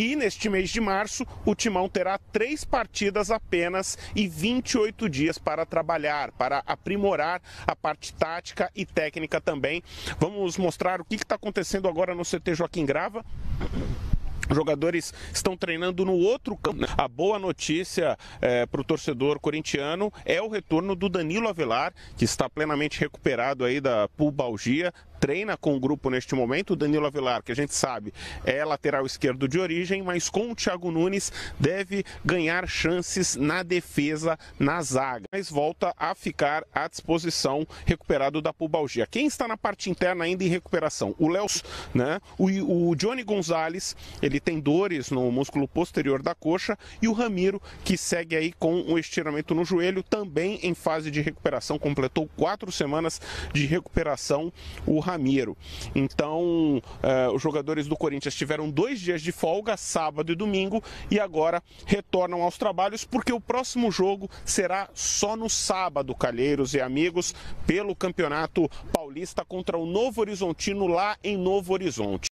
E neste mês de março, o Timão terá três partidas apenas e 28 dias para trabalhar, para aprimorar a parte tática e técnica também. Vamos mostrar o que está acontecendo agora no CT Joaquim Grava. Jogadores estão treinando no outro campo. A boa notícia é, para o torcedor corintiano é o retorno do Danilo Avelar, que está plenamente recuperado aí da pubalgia, treina com o grupo neste momento. O Danilo Avelar, que a gente sabe é lateral esquerdo de origem, mas com o Thiago Nunes deve ganhar chances na defesa, na zaga. Mas volta a ficar à disposição, recuperado da pubalgia. Quem está na parte interna ainda em recuperação? O Léo, né? O, o Johnny Gonzalez, ele tem dores no músculo posterior da coxa, e o Ramiro, que segue aí com um estiramento no joelho, também em fase de recuperação, completou quatro semanas de recuperação. O Ramiro. Então, eh, os jogadores do Corinthians tiveram dois dias de folga, sábado e domingo, e agora retornam aos trabalhos, porque o próximo jogo será só no sábado, Calheiros e amigos, pelo Campeonato Paulista contra o Novo Horizontino lá em Novo Horizonte.